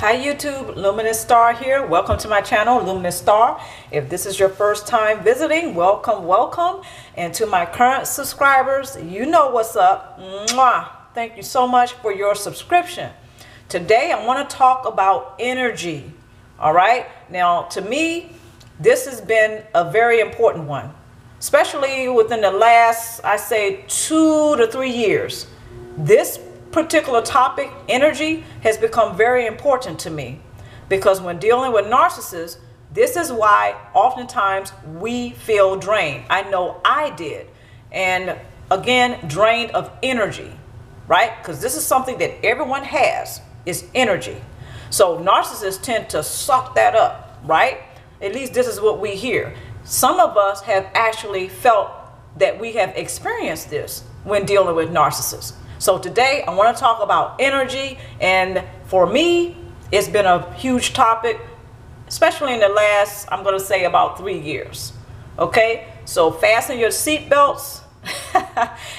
Hi YouTube, Luminous Star here. Welcome to my channel, Luminous Star. If this is your first time visiting, welcome, welcome. And to my current subscribers, you know what's up. Mwah. Thank you so much for your subscription. Today I want to talk about energy. All right. Now, to me, this has been a very important one, especially within the last, I say, two to three years. This particular topic, energy, has become very important to me because when dealing with narcissists, this is why oftentimes we feel drained. I know I did. And again, drained of energy, right? Because this is something that everyone has is energy. So narcissists tend to suck that up, right? At least this is what we hear. Some of us have actually felt that we have experienced this when dealing with narcissists. So today I want to talk about energy and for me it's been a huge topic especially in the last I'm going to say about 3 years. Okay? So fasten your seatbelts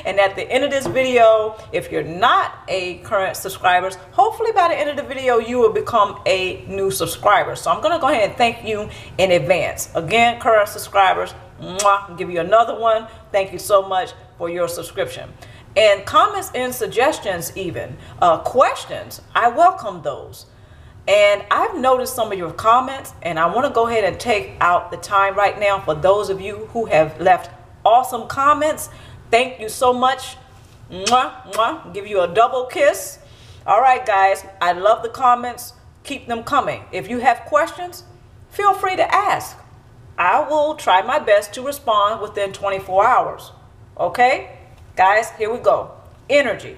and at the end of this video, if you're not a current subscriber, hopefully by the end of the video, you will become a new subscriber. So I'm going to go ahead and thank you in advance. Again, current subscribers, mwah, give you another one. Thank you so much for your subscription and comments and suggestions even uh, questions i welcome those. And i've noticed some of your comments and i want to go ahead and take out the time right now for those of you who have left awesome comments. Thank you so much. Mwah, mwah. give you a double kiss. All right guys i love the comments. Keep them coming. If you have questions feel free to ask. I will try my best to respond within 24 hours okay Guys, here we go. Energy.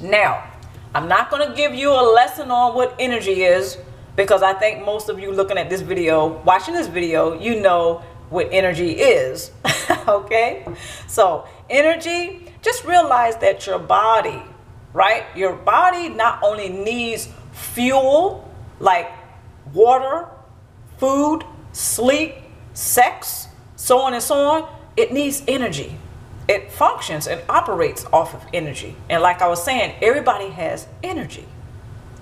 Now, I'm not going to give you a lesson on what energy is because I think most of you looking at this video, watching this video, you know what energy is. okay? So, energy, just realize that your body, right? Your body not only needs fuel like water, food, sleep, sex, so on and so on, it needs energy it functions and operates off of energy. And like I was saying, everybody has energy.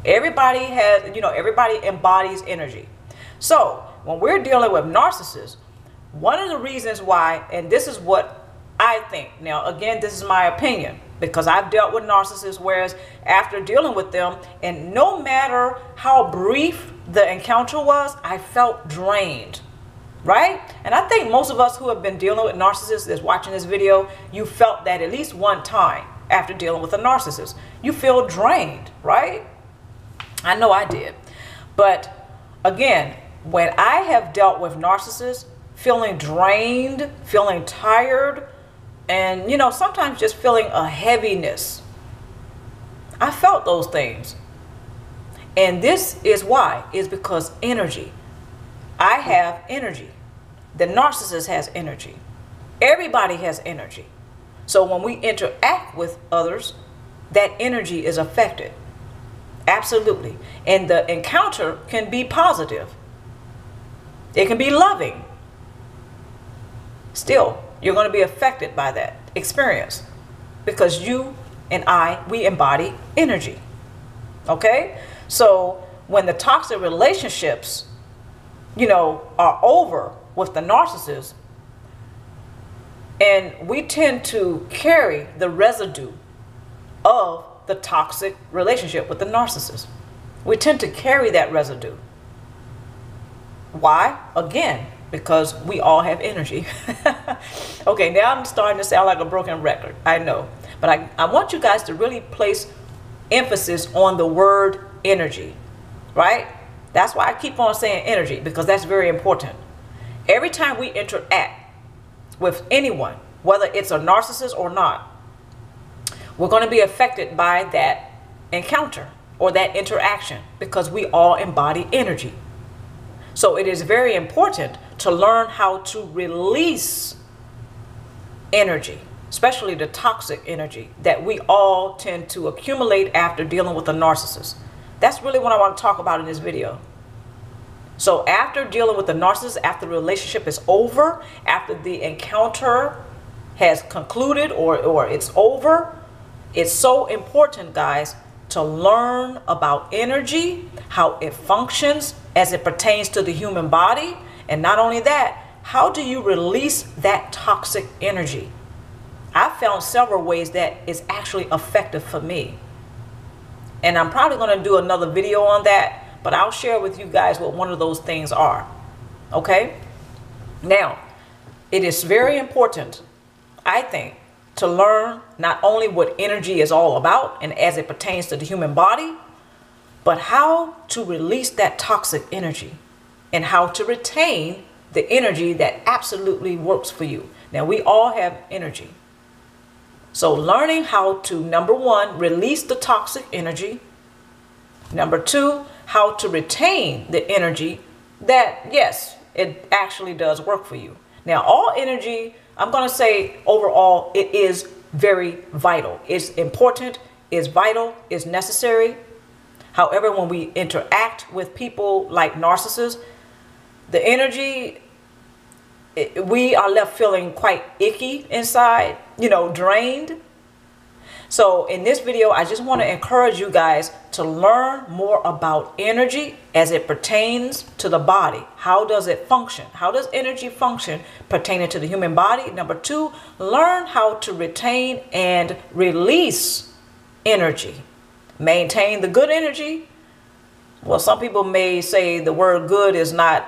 Everybody has, you know, everybody embodies energy. So when we're dealing with narcissists, one of the reasons why, and this is what I think, now again, this is my opinion, because I've dealt with narcissists, whereas after dealing with them, and no matter how brief the encounter was, I felt drained right? And I think most of us who have been dealing with narcissists that's watching this video, you felt that at least one time after dealing with a narcissist. You feel drained, right? I know I did. But again, when I have dealt with narcissists, feeling drained, feeling tired, and you know, sometimes just feeling a heaviness. I felt those things. And this is why, is because energy. I have energy. The narcissist has energy. Everybody has energy. So when we interact with others, that energy is affected. Absolutely. And the encounter can be positive. It can be loving. Still, you're going to be affected by that experience because you and I, we embody energy. Okay? So when the toxic relationships you know, are over with the narcissist. And we tend to carry the residue of the toxic relationship with the narcissist. We tend to carry that residue. Why? Again, because we all have energy. okay, now I'm starting to sound like a broken record. I know. But I, I want you guys to really place emphasis on the word energy, right? That's why I keep on saying energy because that's very important. Every time we interact with anyone, whether it's a narcissist or not, we're going to be affected by that encounter or that interaction because we all embody energy. So it is very important to learn how to release energy, especially the toxic energy that we all tend to accumulate after dealing with a narcissist. That's really what I want to talk about in this video. So after dealing with the narcissist, after the relationship is over, after the encounter has concluded or, or it's over, it's so important, guys, to learn about energy, how it functions as it pertains to the human body, and not only that, how do you release that toxic energy? I found several ways that is actually effective for me. And I'm probably going to do another video on that, but I'll share with you guys what one of those things are. Okay? Now, it is very important, I think, to learn not only what energy is all about and as it pertains to the human body, but how to release that toxic energy and how to retain the energy that absolutely works for you. Now, we all have energy. So, learning how to, number one, release the toxic energy. Number two, how to retain the energy that, yes, it actually does work for you. Now, all energy I'm going to say overall, it is very vital. It's important, it's vital, it's necessary. However, when we interact with people like narcissists, the energy, we are left feeling quite icky inside, you know, drained. So in this video, I just want to encourage you guys to learn more about energy as it pertains to the body. How does it function? How does energy function pertaining to the human body? Number two, learn how to retain and release energy. Maintain the good energy. Well, some people may say the word good is not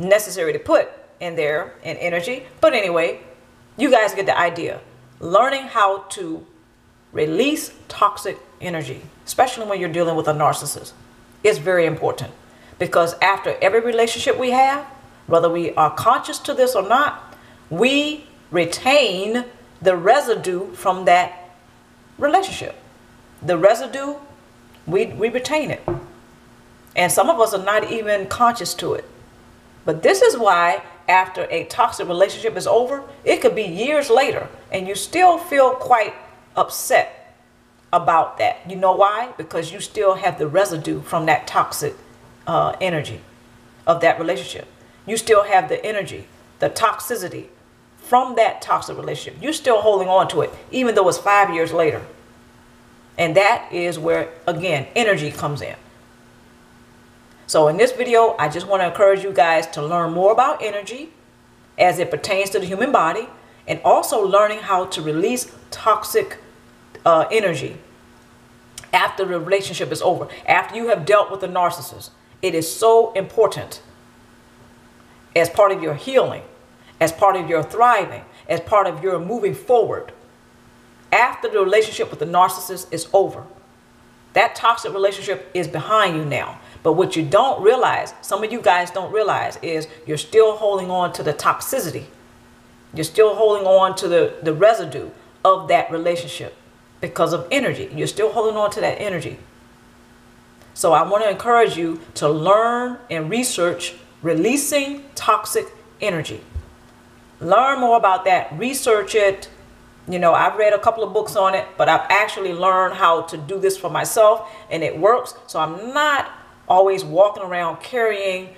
necessary to put in there in energy. But anyway, you guys get the idea. Learning how to Release toxic energy, especially when you're dealing with a narcissist. It's very important because after every relationship we have, whether we are conscious to this or not, we retain the residue from that relationship. The residue, we, we retain it. And some of us are not even conscious to it. But this is why after a toxic relationship is over, it could be years later and you still feel quite upset about that. You know why? Because you still have the residue from that toxic uh, energy of that relationship. You still have the energy, the toxicity from that toxic relationship. You're still holding on to it, even though it's five years later. And that is where, again, energy comes in. So in this video, I just want to encourage you guys to learn more about energy as it pertains to the human body and also learning how to release toxic uh, energy after the relationship is over, after you have dealt with the narcissist. It is so important as part of your healing, as part of your thriving, as part of your moving forward. After the relationship with the narcissist is over, that toxic relationship is behind you now. But what you don't realize, some of you guys don't realize, is you're still holding on to the toxicity. You're still holding on to the, the residue of that relationship because of energy. You're still holding on to that energy. So I want to encourage you to learn and research releasing toxic energy. Learn more about that, research it. You know, I've read a couple of books on it, but I've actually learned how to do this for myself and it works. So I'm not always walking around carrying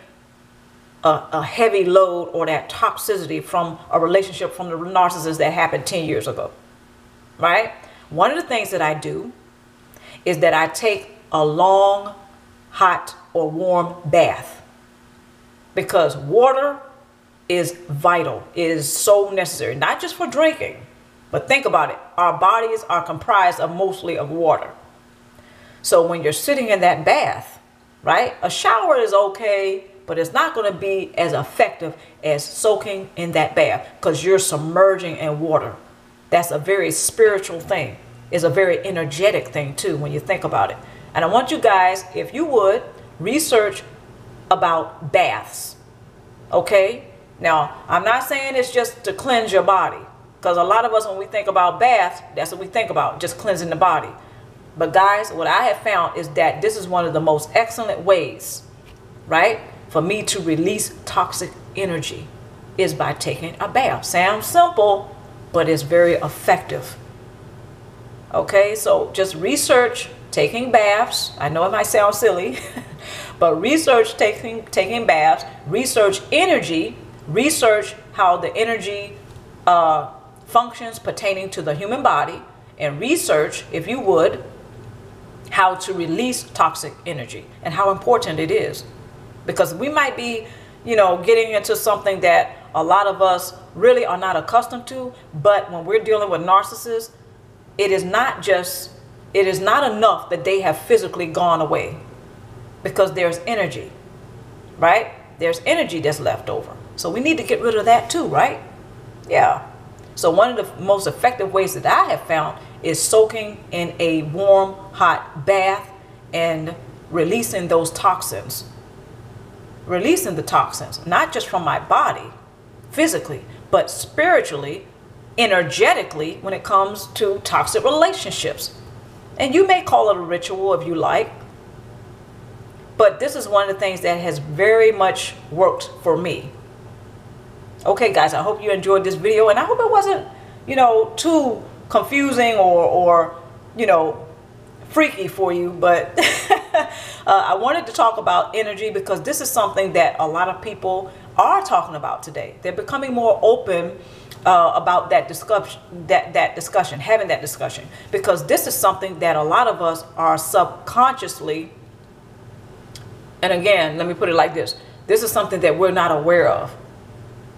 a, a, heavy load or that toxicity from a relationship from the narcissist that happened 10 years ago. Right? One of the things that I do is that I take a long, hot, or warm bath because water is vital, it is so necessary, not just for drinking, but think about it. Our bodies are comprised of mostly of water. So when you're sitting in that bath, right, a shower is okay, but it's not going to be as effective as soaking in that bath because you're submerging in water. That's a very spiritual thing. It's a very energetic thing too when you think about it. And I want you guys, if you would, research about baths. Okay? Now, I'm not saying it's just to cleanse your body. Because a lot of us, when we think about baths, that's what we think about, just cleansing the body. But guys, what I have found is that this is one of the most excellent ways, right, for me to release toxic energy is by taking a bath. Sounds simple, but it's very effective. Okay, so just research taking baths. I know it might sound silly, but research taking taking baths, research energy, research how the energy uh, functions pertaining to the human body, and research, if you would, how to release toxic energy and how important it is. Because we might be, you know, getting into something that a lot of us really are not accustomed to, but when we're dealing with narcissists, it is not just it is not enough that they have physically gone away because there's energy, right? There's energy that's left over. So we need to get rid of that too, right? Yeah. So one of the most effective ways that I have found is soaking in a warm, hot bath and releasing those toxins. Releasing the toxins, not just from my body, physically, but spiritually, energetically, when it comes to toxic relationships. And you may call it a ritual if you like, but this is one of the things that has very much worked for me. Okay, guys, I hope you enjoyed this video, and I hope it wasn't, you know, too confusing or, or you know, freaky for you, but uh, I wanted to talk about energy because this is something that a lot of people are talking about today. They're becoming more open uh, about that discussion, that, that discussion, having that discussion, because this is something that a lot of us are subconsciously, and again, let me put it like this. This is something that we're not aware of,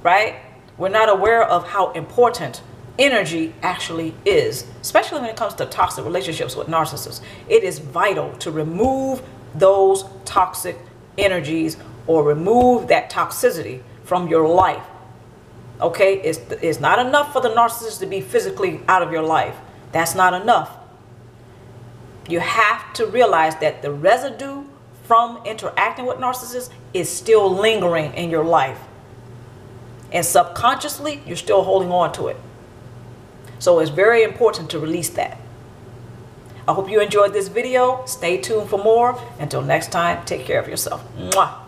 right? We're not aware of how important energy actually is, especially when it comes to toxic relationships with narcissists. It is vital to remove those toxic energies or remove that toxicity from your life. Okay, it's, it's not enough for the narcissist to be physically out of your life. That's not enough. You have to realize that the residue from interacting with narcissists is still lingering in your life. And subconsciously, you're still holding on to it. So it's very important to release that. I hope you enjoyed this video. Stay tuned for more. Until next time, take care of yourself. Mwah.